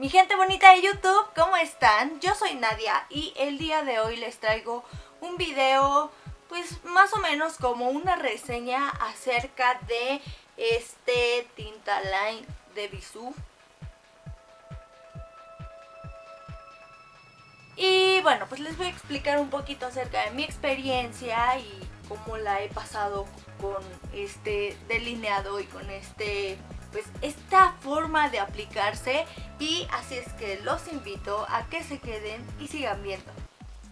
Mi gente bonita de YouTube, ¿cómo están? Yo soy Nadia y el día de hoy les traigo un video pues más o menos como una reseña acerca de este tinta line de Bisú. Y bueno, pues les voy a explicar un poquito acerca de mi experiencia y cómo la he pasado con este delineado y con este pues esta forma de aplicarse y así es que los invito a que se queden y sigan viendo.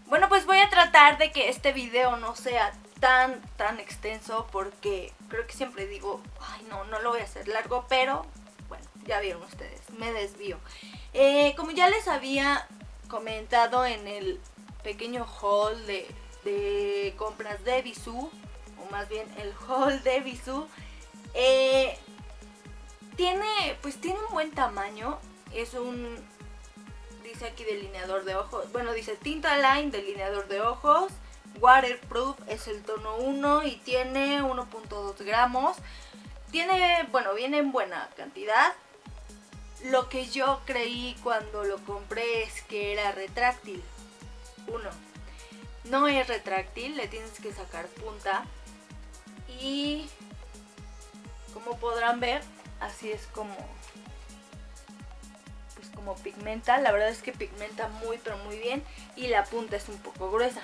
Bueno pues voy a tratar de que este video no sea tan tan extenso porque creo que siempre digo, ay no, no lo voy a hacer largo, pero bueno, ya vieron ustedes, me desvío. Eh, como ya les había comentado en el pequeño haul de, de compras de Bisú, o más bien el haul de Bisú, eh, buen tamaño. Es un, dice aquí delineador de ojos. Bueno, dice tinta line, delineador de ojos. Waterproof es el tono 1 y tiene 1.2 gramos. Tiene, bueno, viene en buena cantidad. Lo que yo creí cuando lo compré es que era retráctil. Uno, no es retráctil, le tienes que sacar punta. Y como podrán ver, así es como como pigmenta la verdad es que pigmenta muy pero muy bien y la punta es un poco gruesa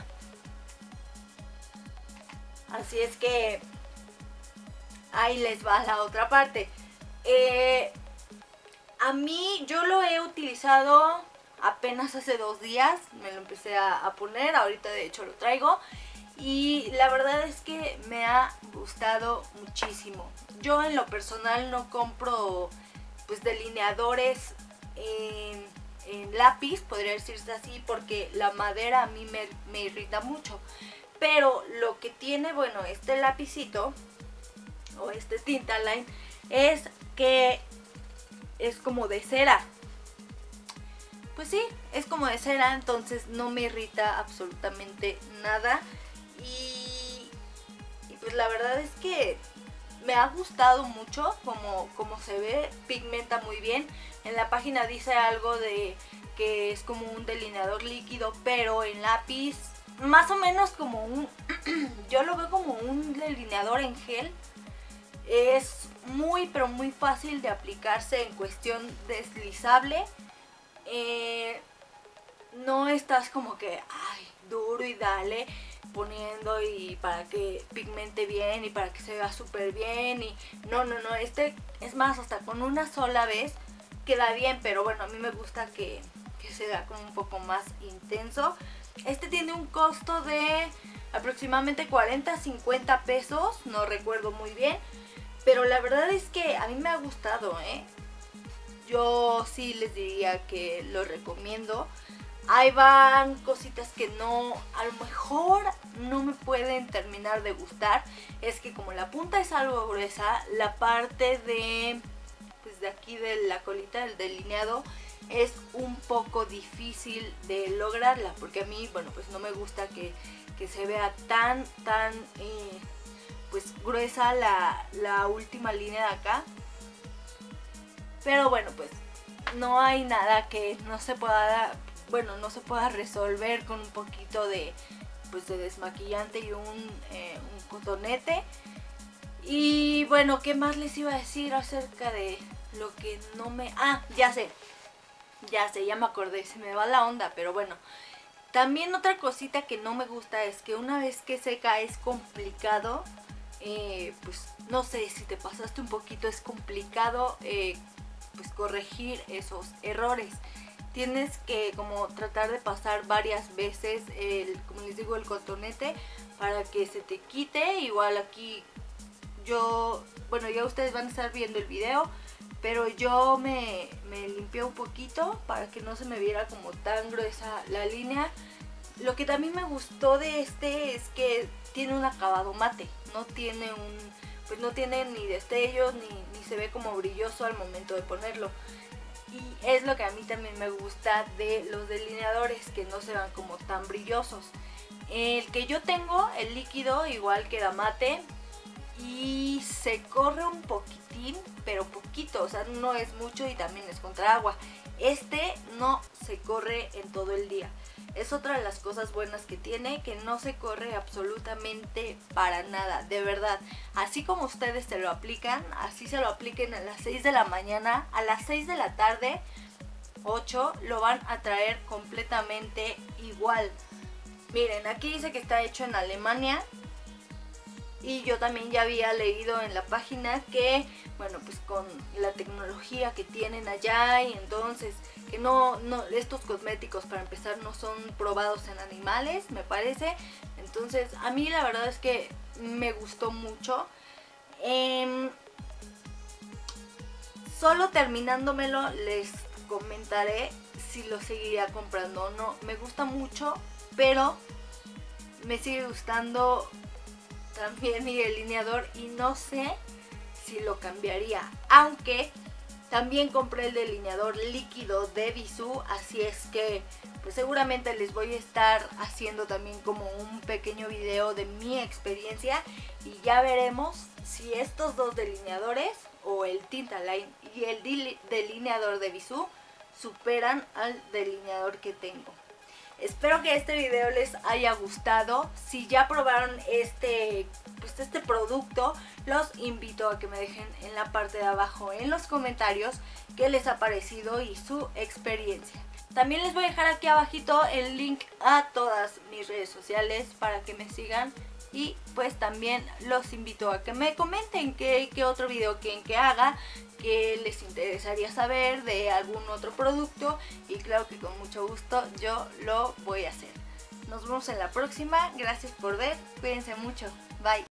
así es que ahí les va la otra parte eh, a mí yo lo he utilizado apenas hace dos días me lo empecé a, a poner ahorita de hecho lo traigo y la verdad es que me ha gustado muchísimo. Yo en lo personal no compro pues delineadores en, lápiz, podría decirse así, porque la madera a mí me, irrita mucho. Pero lo que tiene, bueno, este lapicito o este tinta line es que es como de cera. Pues sí, es como de cera, entonces no me irrita absolutamente nada. Y, pues la verdad es que me ha gustado mucho como, como se ve, pigmenta muy bien. En la página dice algo de que es como un delineador líquido, pero en lápiz, más o menos como un, yo lo veo como un delineador en gel. Es muy pero muy fácil de aplicarse en cuestión deslizable. Eh, no estás como que, ay, duro y dale poniendo y para que pigmente bien y para que se vea súper bien y no, no, no, este es más, hasta con una sola vez queda bien, pero bueno, a mí me gusta que, que se vea como un poco más intenso. Este tiene un costo de aproximadamente 40, 50 pesos, no recuerdo muy bien, pero la verdad es que a mí me ha gustado, ¿eh? Yo sí les diría que lo recomiendo. Ahí van cositas que no, a lo mejor no me pueden terminar de gustar. Es que como la punta es algo gruesa, la parte de, pues de aquí de la colita del delineado es un poco difícil de lograrla. Porque a mí, bueno, pues no me gusta que, se vea tan, tan, eh, pues gruesa la, la última línea de acá. Pero bueno, pues no hay nada que no se pueda bueno, no se pueda resolver con un poquito de, pues, de desmaquillante y un, eh, un cotonete. Y bueno, ¿qué más les iba a decir acerca de lo que no me... Ah, ya sé, ya sé, ya me acordé, se me va la onda, pero bueno. También otra cosita que no me gusta es que una vez que seca es complicado, eh, pues no sé, si te pasaste un poquito es complicado eh, pues corregir esos errores tienes que como tratar de pasar varias veces el, como les digo, el cotonete para que se te quite. Igual aquí yo, bueno ya ustedes van a estar viendo el video, pero yo me, me limpié un poquito para que no se me viera como tan gruesa la línea. Lo que también me gustó de este es que tiene un acabado mate, no tiene un, pues no tiene ni destellos ni, ni se ve como brilloso al momento de ponerlo y es lo que a mí también me gusta de los delineadores que no se van como tan brillosos el que yo tengo el líquido igual queda mate y se corre un poquitín pero poquito o sea no es mucho y también es contra agua Este no se corre en todo el día. Es otra de las cosas buenas que tiene, que no se corre absolutamente para nada, de verdad. Así como ustedes se lo aplican, así se lo apliquen a las 6 de la mañana, a las 6 de la tarde, 8, lo van a traer completamente igual. Miren, aquí dice que está hecho en Alemania, y yo también ya había leído en la página que, bueno, pues con la tecnología que tienen allá y entonces que no, no, estos cosméticos para empezar no son probados en animales, me parece. Entonces, a mí la verdad es que me gustó mucho. Em, solo terminándomelo les comentaré si lo seguiría comprando o no. Me gusta mucho, pero me sigue gustando también mi delineador y no sé si lo cambiaría. Aunque también compré el delineador líquido de Bisú, así es que pues seguramente les voy a estar haciendo también como un pequeño video de mi experiencia y ya veremos si estos dos delineadores o el Tintaline y el delineador de Bisú superan al delineador que tengo. Espero que este video les haya gustado. Si ya probaron este, pues este producto, los invito a que me dejen en la parte de abajo en los comentarios qué les ha parecido y su experiencia. También les voy a dejar aquí abajito el link a todas mis redes sociales para que me sigan y pues también los invito a que me comenten qué, otro video quieren que haga, qué les interesaría saber de algún otro producto y claro que con mucho gusto yo lo voy a hacer. Nos vemos en la próxima, gracias por ver, cuídense mucho, bye.